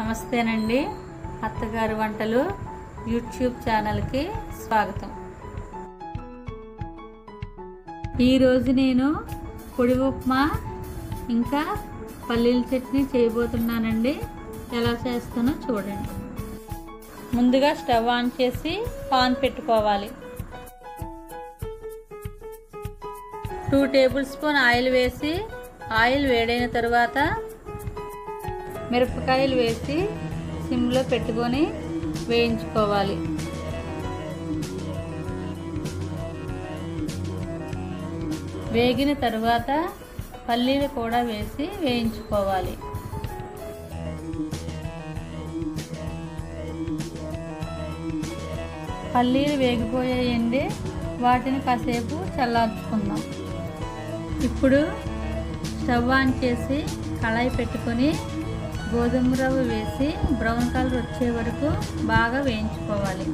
నమస్తేనండి. అత్తగారి వంటలు యూట్యూబ్ ఛానల్కి స్వాగతం. ఈరోజు నేను పొడి ఉప్మా ఇంకా పల్లీల చట్నీ చేయబోతున్నానండి. ఎలా చేస్తానో చూడండి. ముందుగా స్టవ్ ఆన్ చేసి పాన్ పెట్టుకోవాలి. టూ టేబుల్ స్పూన్ ఆయిల్ వేసి ఆయిల్ వేడైన తర్వాత మిరపకాయలు వేసి సిమ్లో పెట్టుకొని వేయించుకోవాలి. వేగిన తర్వాత పల్లీలు కూడా వేసి వేయించుకోవాలి. పల్లీలు వేగిపోయాయండి. వాటిని కాసేపు చల్లార్చుకుందాం. ఇప్పుడు స్టవ్ ఆన్ చేసి కళాయి పెట్టుకొని గోధుమ రవ్వ వేసి బ్రౌన్ కలర్ వచ్చే వరకు బాగా వేయించుకోవాలి.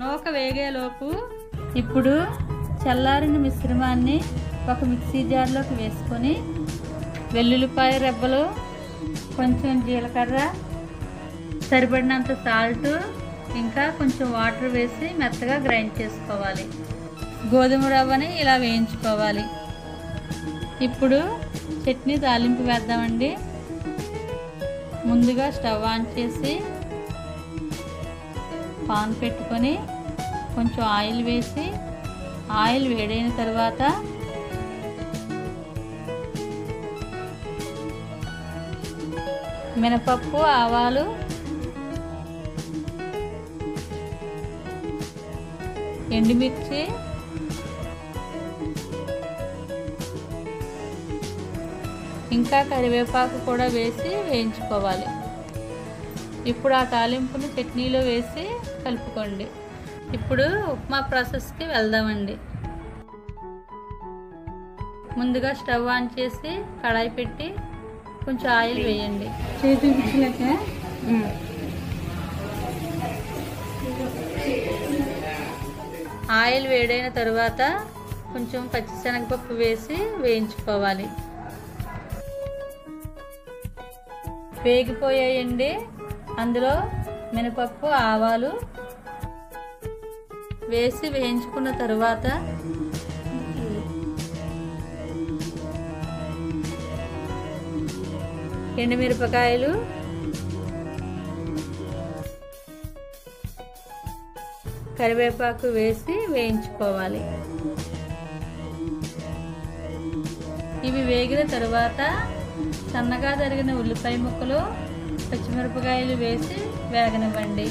నూక వేగేలోపు ఇప్పుడు చల్లారిన మిశ్రమాన్ని ఒక మిక్సీ జార్లోకి వేసుకొని వెల్లుల్లిపాయ రెబ్బలు కొంచెం జీలకర్ర సరిపడినంత సాల్ట్ ఇంకా కొంచెం వాటర్ వేసి మెత్తగా గ్రైండ్ చేసుకోవాలి. గోధుమ రవ్వని ఇలా వేయించుకోవాలి. ఇప్పుడు చట్నీ తాలింపు వేద్దామండి. ముందుగా స్టవ్ ఆన్ చేసి పాన్ పెట్టుకొని కొంచెం ఆయిల్ వేసి ఆయిల్ వేడైన తర్వాత మినపప్పు ఆవాలు ఎండుమిర్చి ఇంకా కరివేపాకు కూడా వేసి వేయించుకోవాలి. ఇప్పుడు ఆ తాలింపును చట్నీలో వేసి కలుపుకోండి. ఇప్పుడు ఉప్మా ప్రాసెస్కి వెళ్దామండి. ముందుగా స్టవ్ ఆన్ చేసి కడాయి పెట్టి కొంచెం ఆయిల్ వేయండి. చేతి ఆయిల్ వేడైన తర్వాత కొంచెం పచ్చిశనగపప్పు వేసి వేయించుకోవాలి. వేగిపోయాయండి. అందులో మినపప్పు ఆవాలు వేసి వేయించుకున్న తరువాత ఎండుమిరపకాయలు కరివేపాకు వేసి వేయించుకోవాలి. ఇవి వేగిన తరువాత సన్నగా తరిగిన ఉల్లిపాయ ముక్కలు పచ్చిమిరపకాయలు వేసి వేగనివ్వండి.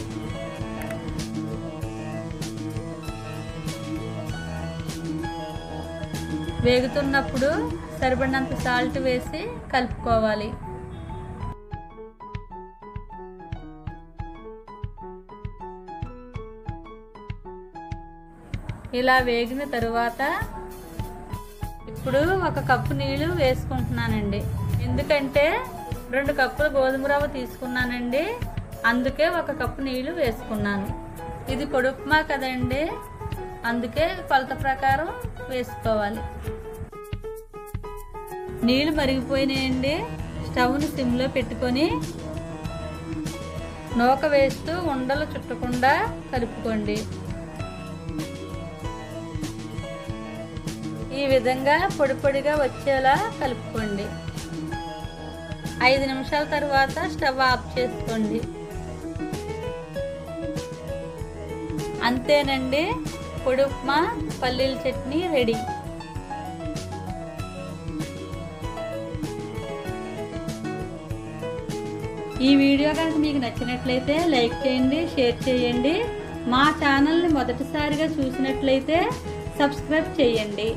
వేగుతున్నప్పుడు సరిపడినంత సాల్ట్ వేసి కలుపుకోవాలి. ఇలా వేగిన తరువాత ఇప్పుడు ఒక కప్పు నీళ్ళు వేసుకుంటున్నానండి. ఎందుకంటే రెండు కప్పులు గోధుమ రవ్వ తీసుకున్నానండి. అందుకే ఒక కప్పు నీళ్ళు వేసుకున్నాను. ఇది పొడుపుమా కదండి. అందుకే కొలత ప్రకారం వేసుకోవాలి. నీళ్ళు మరిగిపోయినాయండి. స్టవ్ను సిమ్లో పెట్టుకొని నూక వేస్తూ ఉండలు చుట్టకుండా కలుపుకోండి. ఈ విధంగా పొడి పొడిగా వచ్చేలా కలుపుకోండి. ఐదు నిమిషాల తర్వాత స్టవ్ ఆఫ్ చేసుకోండి. అంతేనండి పొడుప్మా పల్లీల చట్నీ రెడీ. ఈ వీడియో కనుక మీకు నచ్చినట్లయితే లైక్ చేయండి షేర్ చేయండి. మా ఛానల్ని మొదటిసారిగా చూసినట్లయితే సబ్స్క్రైబ్ చేయండి.